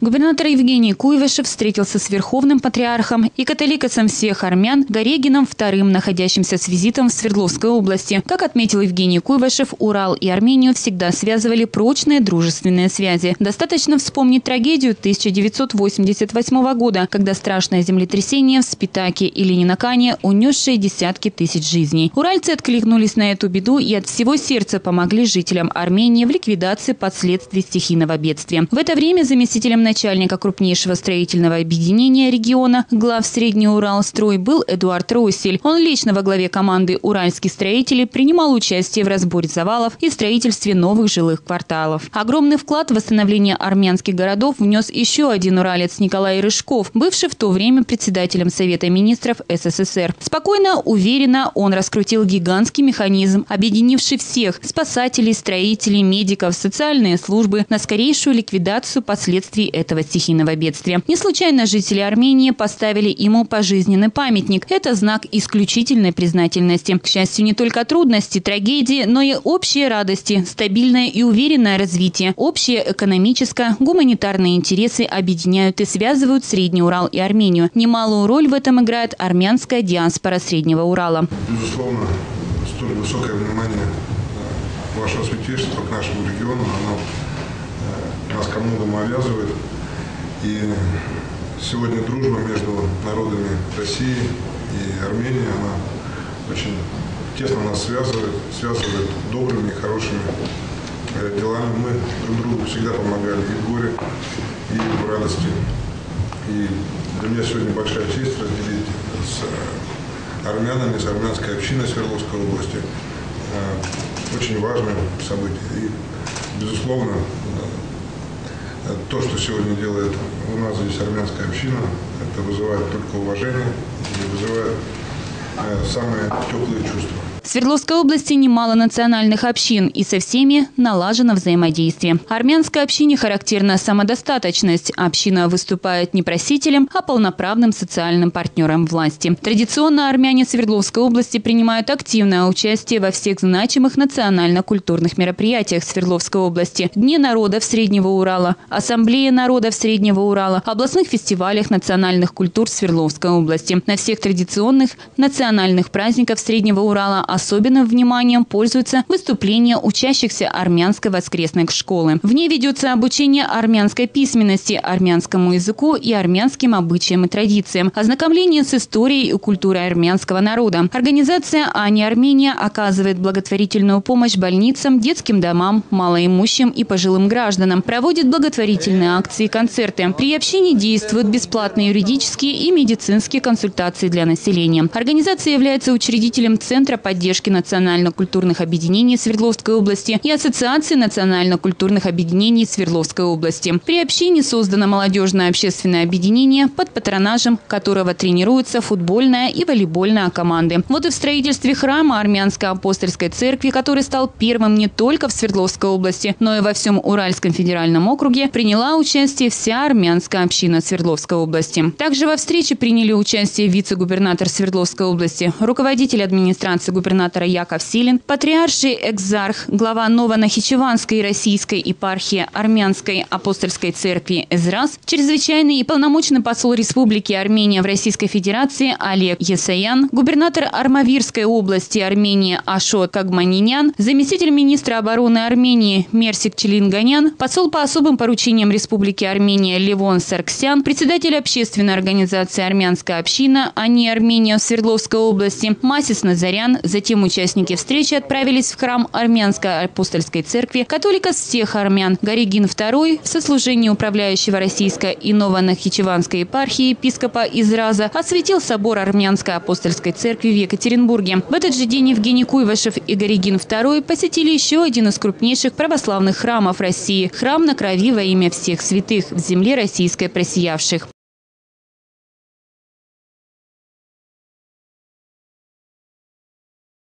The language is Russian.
Губернатор Евгений Куйвышев встретился с верховным патриархом и католикосом всех армян Горегином II, находящимся с визитом в Свердловской области. Как отметил Евгений Куйвышев, Урал и Армению всегда связывали прочные дружественные связи. Достаточно вспомнить трагедию 1988 года, когда страшное землетрясение в Спитаке и Ленинакане, унесшее десятки тысяч жизней. Уральцы откликнулись на эту беду и от всего сердца помогли жителям Армении в ликвидации последствий стихийного бедствия. В это время заместителем начальника крупнейшего строительного объединения региона, глав Средний Уралстрой, был Эдуард Россель. Он лично во главе команды «Уральских строителей» принимал участие в разборе завалов и строительстве новых жилых кварталов. Огромный вклад в восстановление армянских городов внес еще один уралец Николай Рыжков, бывший в то время председателем Совета министров СССР. Спокойно, уверенно он раскрутил гигантский механизм, объединивший всех – спасателей, строителей, медиков, социальные службы на скорейшую ликвидацию последствий этого стихийного бедствия. Не случайно жители Армении поставили ему пожизненный памятник. Это знак исключительной признательности. К счастью, не только трудности, трагедии, но и общие радости, стабильное и уверенное развитие, общее экономическое, гуманитарные интересы объединяют и связывают Средний Урал и Армению. Немалую роль в этом играет армянская диаспора Среднего Урала. Безусловно, столь высокое внимание э, вашего святейшества к нашему региону, оно нас ко многому обязывает. И сегодня дружба между народами России и Армении, она очень тесно нас связывает, связывает добрыми и хорошими э, делами. Мы друг другу всегда помогали и в горе, и в радости. И для меня сегодня большая честь разделить с э, армянами, с армянской общиной Свердловской области э, очень важное событие. И, безусловно, то, что сегодня делает у нас здесь армянская община, это вызывает только уважение и вызывает э, самые теплые чувства. В Свердловской области немало национальных общин, и со всеми налажено взаимодействие. Армянской общине характерна самодостаточность. Община выступает не просителем, а полноправным социальным партнером власти. Традиционно армяне Свердловской области принимают активное участие во всех значимых национально-культурных мероприятиях Свердловской области. Дни народов Среднего Урала, Ассамблея народов Среднего Урала, областных фестивалях национальных культур Свердловской области. На всех традиционных национальных праздников Среднего Урала особенным вниманием пользуются выступления учащихся армянской воскресной школы. В ней ведется обучение армянской письменности, армянскому языку и армянским обычаям и традициям, ознакомление с историей и культурой армянского народа. Организация «Ани Армения» оказывает благотворительную помощь больницам, детским домам, малоимущим и пожилым гражданам, проводит благотворительные акции и концерты. При общении действуют бесплатные юридические и медицинские консультации для населения. Организация является учредителем Центра поддержки поддержки национально-культурных объединений Свердловской области и Ассоциации национально-культурных объединений Свердловской области. При общине создано молодежное общественное объединение, под патронажем которого тренируются футбольная и волейбольная команды. Вот и в строительстве храма Армянской апостольской церкви, который стал первым не только в Свердловской области, но и во всем Уральском федеральном округе, приняла участие вся армянская община Свердловской области. Также во встрече приняли участие вице-губернатор Свердловской области, руководитель администрации губернатора губернатора Яков Силин, патриарший экзарх, глава Новонахичеванской российской епархии Армянской апостольской церкви Эзрас, чрезвычайный и полномочный посол Республики Армения в Российской Федерации Олег Есаян, губернатор Армавирской области Армении Ашот Кагманинян, заместитель министра обороны Армении Мерсик Челинганян, посол по особым поручениям Республики Армения Левон Сарксян, председатель общественной организации «Армянская община», а не Армения в Свердловской области, Масис Назарян, затем Затем участники встречи отправились в храм Армянской апостольской церкви католика всех армян Горигин II в сослужении управляющего российской и Новонахичеванской епархии епископа из Раза осветил собор Армянской апостольской церкви в Екатеринбурге. В этот же день Евгений Куйвашев и Горигин II посетили еще один из крупнейших православных храмов России – храм на крови во имя всех святых в земле российской просиявших.